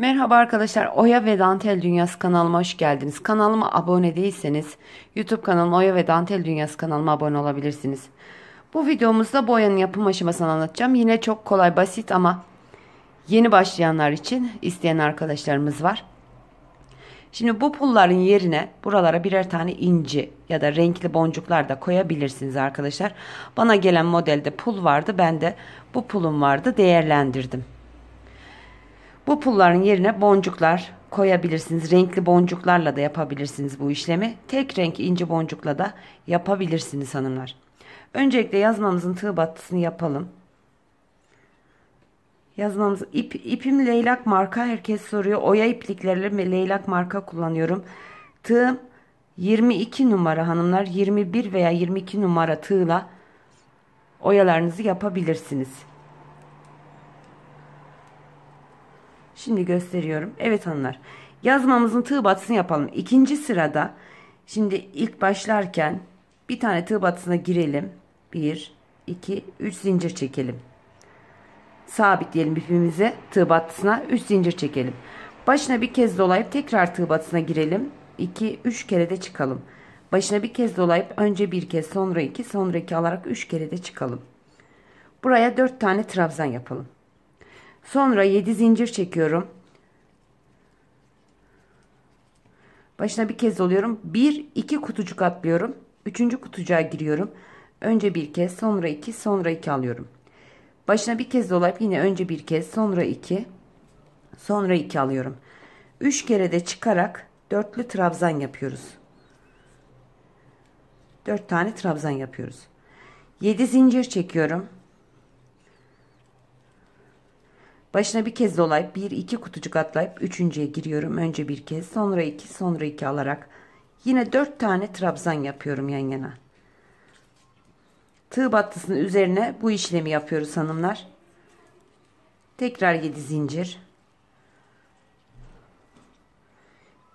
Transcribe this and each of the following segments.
Merhaba arkadaşlar. Oya ve Dantel Dünyası kanalıma hoş geldiniz. Kanalıma abone değilseniz YouTube kanalıma Oya ve Dantel Dünyası kanalıma abone olabilirsiniz. Bu videomuzda boyanın yapım aşamasını anlatacağım. Yine çok kolay basit ama yeni başlayanlar için isteyen arkadaşlarımız var. Şimdi bu pulların yerine buralara birer tane inci ya da renkli boncuklar da koyabilirsiniz arkadaşlar. Bana gelen modelde pul vardı. Ben de bu pulum vardı değerlendirdim. Bu pulların yerine boncuklar koyabilirsiniz. Renkli boncuklarla da yapabilirsiniz bu işlemi. Tek renk ince boncukla da yapabilirsiniz hanımlar. Öncelikle yazmamızın tığ battısını yapalım. Yazmamız ip, ipim leylak marka herkes soruyor. Oya ipliklerle leylak marka kullanıyorum. Tığım 22 numara hanımlar 21 veya 22 numara tığla oyalarınızı yapabilirsiniz. Şimdi gösteriyorum. Evet hanımlar. Yazmamızın tığ batısını yapalım. İkinci sırada şimdi ilk başlarken bir tane tığ batısına girelim. 1, 2, 3 zincir çekelim. Sabitleyelim ipimizi tığ batısına 3 zincir çekelim. Başına bir kez dolayıp tekrar tığ batısına girelim. 2, 3 kere de çıkalım. Başına bir kez dolayıp önce bir kez sonra 2 sonra 2 alarak 3 kere de çıkalım. Buraya 4 tane trabzan yapalım. Sonra 7 zincir çekiyorum. Başına bir kez doluyorum. 1 2 kutucuk atlıyorum. 3. kutucuğa giriyorum. Önce bir kez, sonra 2, sonra 2 alıyorum. Başına bir kez dolayıp yine önce bir kez, sonra 2, sonra 2 alıyorum. 3 kere de çıkarak dörtlü trabzan yapıyoruz. 4 tane trabzan yapıyoruz. 7 zincir çekiyorum. Başına bir kez dolayıp bir iki kutucuk atlayıp üçüncüye giriyorum. Önce bir kez sonra iki sonra iki alarak yine dört tane trabzan yapıyorum yan yana. Tığ battısının üzerine bu işlemi yapıyoruz hanımlar. Tekrar 7 zincir.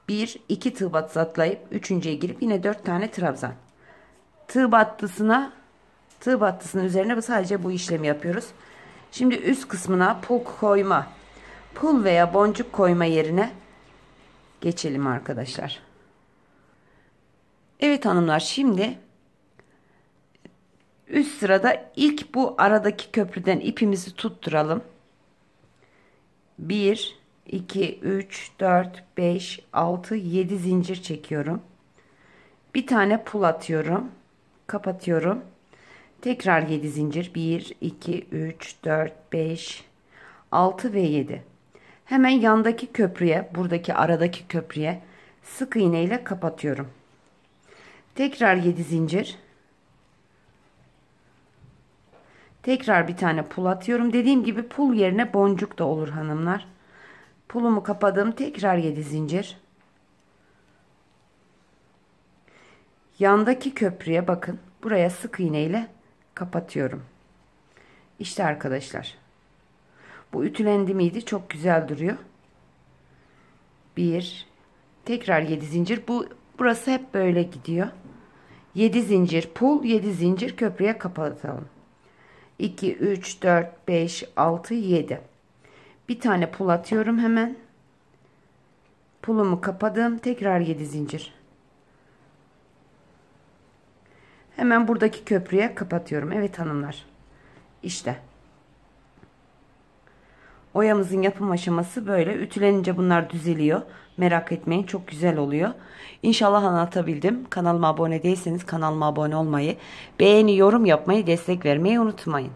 1 2 tığ battısı atlayıp üçüncüye girip yine 4 tane trabzan. Tığ battısına tığ battısının üzerine sadece bu işlemi yapıyoruz. Şimdi üst kısmına pul koyma, pul veya boncuk koyma yerine geçelim arkadaşlar. Evet hanımlar şimdi üst sırada ilk bu aradaki köprüden ipimizi tutturalım. 1 2 3 4 5 6 7 zincir çekiyorum. Bir tane pul atıyorum. Kapatıyorum. Tekrar 7 zincir. 1, 2, 3, 4, 5, 6 ve 7. Hemen yandaki köprüye, buradaki aradaki köprüye sık iğne ile kapatıyorum. Tekrar 7 zincir. Tekrar bir tane pul atıyorum. Dediğim gibi pul yerine boncuk da olur hanımlar. Pulumu kapadım. Tekrar 7 zincir. Yandaki köprüye bakın. Buraya sık iğne ile kapatıyorum. İşte arkadaşlar. Bu ütülendi miydi? Çok güzel duruyor. Bir. Tekrar 7 zincir. Bu burası hep böyle gidiyor. 7 zincir pul, 7 zincir köprüye kapatalım. 2 3 4 5 6 7. Bir tane pul atıyorum hemen. Pulumu kapadım. Tekrar 7 zincir. Hemen buradaki köprüye kapatıyorum. Evet hanımlar. İşte. Oyamızın yapım aşaması böyle. Ütülenince bunlar düzeliyor. Merak etmeyin çok güzel oluyor. İnşallah anlatabildim. Kanalıma abone değilseniz kanalıma abone olmayı, beğeni, yorum yapmayı, destek vermeyi unutmayın.